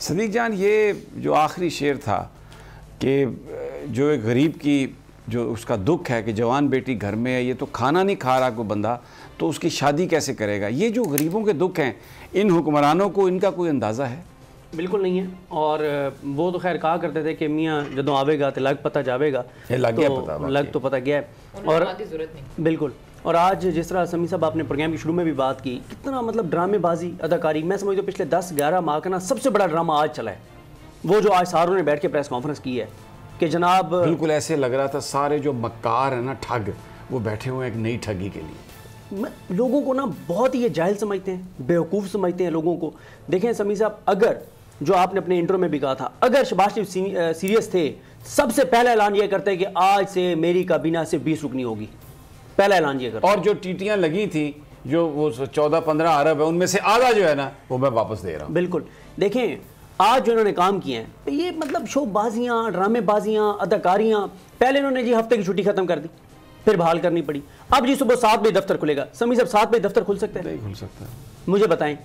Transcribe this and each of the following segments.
सदीक जान ये जो आखिरी शेर था कि जो एक गरीब की जो उसका दुख है कि जवान बेटी घर में है ये तो खाना नहीं खा रहा कोई बंदा तो उसकी शादी कैसे करेगा? ये जो गरीबों के दुख हैं इन हुक्मरानों को इनका कोई अंदाज़ा है? बिल्कुल नहीं है। और वो तो खैर कहा करते थे कि मियाँ जदों आवेगा तो लग पता जावेगा। ये लग गया तो पता। लग तो पता गया है। और बिल्कुल। और आज जिस तरह समी साहब आपने प्रोग्राम की शुरू में भी बात की कितना मतलब ड्रामेबाजी अदाकारी। मैं समझता हूँ पिछले दस ग्यारह माह का ना सबसे बड़ा ड्रामा आज चला है। वो जो आज सारों ने बैठ के प्रेस कॉन्फ्रेंस की है कि जनाब बिल्कुल ऐसे लग रहा था सारे जो मक्कार हैं ना ठग वो बैठे हुए हैं एक नई ठगी के लिए। लोगों को ना बहुत ही ये जाहिल समझते हैं बेवकूफ़ समझते हैं लोगों को। देखें समी साहब अगर जो आपने अपने इंटरव्यू में भी कहा था अगर शबाज शरीफ सीरियस थे सबसे पहला ऐलान ये करते हैं कि आज से मेरी काबीना से बीस रुकनी होगी। पहला ऐलान ये करते और जो टीटियाँ लगी थी जो वो चौदह पंद्रह अरब है उनमें से आधा जो है ना वो मैं वापस दे रहा हूँ। बिल्कुल। देखें आज जो इन्होंने काम किए हैं तो ये मतलब शोबाजियाँ ड्रामेबाजियाँ अदाकारियाँ पहले इन्होंने जी हफ़्ते की छुट्टी खत्म कर दी फिर बहाल करनी पड़ी। अब जी सुबह सात बजे दफ्तर खुलेगा। समी साहब सात बजे दफ्तर खुल सकते हैं? नहीं खुल सकता। मुझे बताएँ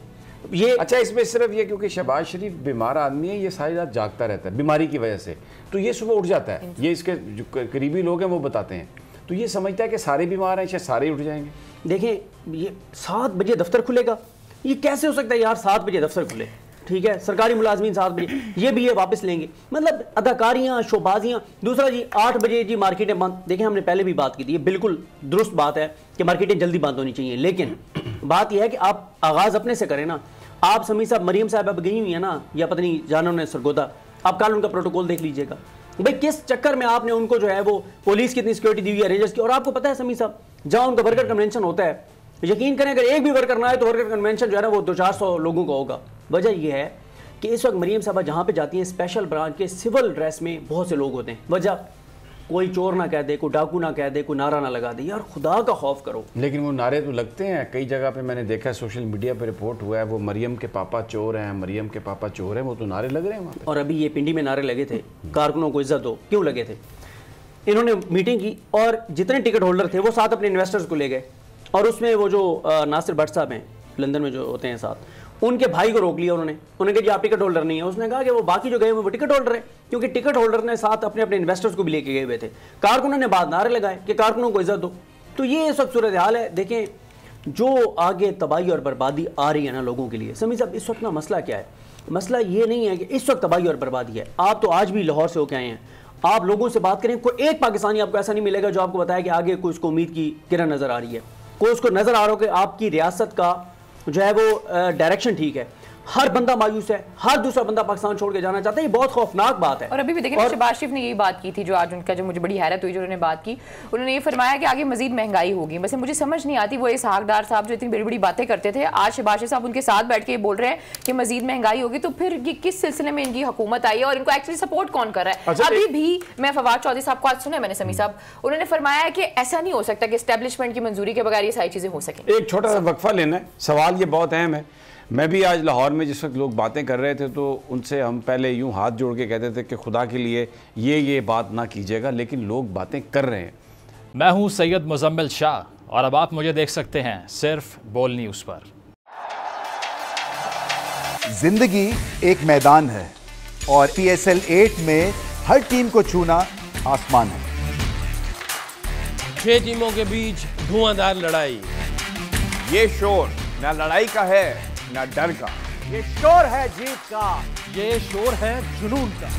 ये अच्छा इसमें सिर्फ़ ये क्योंकि शहबाज शरीफ बीमार आदमी है ये सारी रात जागता रहता है बीमारी की वजह से। तो ये सुबह उठ जाता है। ये इसके जो करीबी लोग हैं वो बताते हैं। तो ये समझता है कि सारे बीमार हैं, शायद सारे उठ जाएँगे। देखें ये सात बजे दफ्तर खुलेगा। ये कैसे हो सकता है यार सात बजे दफ्तर खुले? ठीक है, सरकारी मुलाजमीन सात बजे, ये भी ये वापस लेंगे। मतलब अदाकारियाँ शोबाजियाँ दूसरा जी, आठ बजे जी मार्केटें बंद। देखें हमने पहले भी बात की थी, ये बिल्कुल दुरुस्त बात है कि मार्केटें जल्दी बंद होनी चाहिए। लेकिन बात यह है कि आप आगाज़ अपने से करें ना। आप समी साहब मरीम साहब अब गई हुई हैं ना, या पत्नी जानो ने सरगोदा। आप कल उनका प्रोटोकॉल देख लीजिएगा। भाई किस चक्कर में आपने उनको जो है वो पुलिस की इतनी सिक्योरिटी दी हुई है रेंजर्स की? और आपको पता है समी साहब, जहाँ उनका वर्कर कन्वेंशन होता है, यकीन करें, अगर एक भी वर्कर ना आए तो वर्कर कन्वेंशन जो है ना वो दो चार सौ लोगों का होगा। वजह यह है कि इस वक्त मरीम साहबा जहाँ पे जाती हैं स्पेशल ब्रांच के सिविल ड्रेस में बहुत से लोग होते हैं। वजह कोई चोर ना कह दे कोई डाकू ना कह दे कोई नारा ना लगा दे। यार खुदा का खौफ करो। लेकिन वो नारे तो लगते हैं। कई जगह पे मैंने देखा है सोशल मीडिया पे रिपोर्ट हुआ है वो मरियम के पापा चोर हैं मरियम के पापा चोर हैं वो तो नारे लग रहे हैं वहाँ और अभी ये पिंडी में नारे लगे थे। कारकुनों को इज़्ज़त दो। क्यों लगे थे? इन्होंने मीटिंग की और जितने टिकट होल्डर थे वो साथ अपने इन्वेस्टर्स को ले गए। और उसमें वो जो नासिर भट्ट साहब हैं लंदन में जो होते हैं साथ उनके भाई को रोक लिया उन्होंने। उन्होंने कहा जी आप टिकट होल्डर नहीं है। उसने कहा कि वो बाकी जो गए वो टिकट होल्डर है, क्योंकि टिकट होल्डर ने साथ अपने अपने इन्वेस्टर्स को भी लेके गए हुए थे। कारकुनों ने बाद नारे लगाए कि कारकुनों को इज़्ज़त दो। तो ये वक्त सूरत हाल है। देखें, जो आगे तबाही और बर्बादी आ रही है ना लोगों के लिए समी साहब, इस वक्त ना मसला क्या है? मसला ये नहीं है कि इस वक्त तबाही और बर्बादी है। आप तो आज भी लाहौर से होके आए हैं। आप लोगों से बात करें, कोई एक पाकिस्तानी आपको ऐसा नहीं मिलेगा जो आपको बताया कि आगे कोई उसको उम्मीद की किरण नज़र आ रही है। कोई उसको नज़र आ रहा हो कि आपकी रियासत का जो है वो डायरेक्शन ठीक है। हर बंदा मायूस है हर दूसरा बंदा पाकिस्तान छोड़ के जाना चाहता है ये बहुत खौफनाक बात है। और अभी भी देखिए और- शहबाज शरीफ ने यही बात की थी जो आज उनका जो मुझे बड़ी हैरत हुई जो उन्होंने बात की उन्होंने ये फरमाया कि आगे मजीद महँगाई होगी। वैसे मुझे समझ नहीं आती वो इस हाकदार साहब जो इतनी बड़ी बड़ी बातें करते थे आज शहबाज साहब उनके साथ बैठ के ये बोल रहे हैं कि मजीद महँगाई होगी तो फिर ये किस सिलसिले में इनकी हुकूमत आई है और इनको एक्चुअली सपोर्ट कौन कर रहा है? अच्छा, अभी भी मैं फवाद चौधरी साहब को आज सुना है मैंने समी साहब उन्होंने फरमाया कि ऐसा नहीं हो सकता कि स्टैब्लिशमेंट की मंजूरी के बगैर ये सारी चीज़ें हो सके। एक छोटा सा वक्फा लेना है। सवाल ये बहुत अहम है मैं भी आज लाहौर में जिस वक्त लोग बातें कर रहे थे तो उनसे हम पहले यूँ हाथ जोड़ के कहते थे कि खुदा के लिए ये ये बात ना कीजिएगा लेकिन लोग बातें कर रहे हैं। मैं हूँ सैयद मुजम्मिल शाह और अब आप मुझे देख सकते हैं सिर्फ़ बोल न्यूज़ पर। ज़िंदगी एक मैदान है और पी एस एल एट में हर टीम को छूना आसमान है। छह टीमों के बीच धुआंधार लड़ाई। ये शोर ना लड़ाई का है ना डर का। ये शोर है जीत का। ये शोर है जुनून का।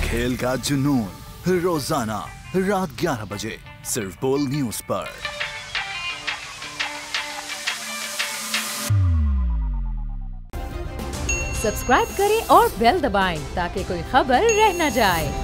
खेल का जुनून रोज़ाना रात 11 बजे सिर्फ़ बोल न्यूज़ पर। सब्सक्राइब करें और बेल दबाएँ ताकि कोई खबर रह न जाए।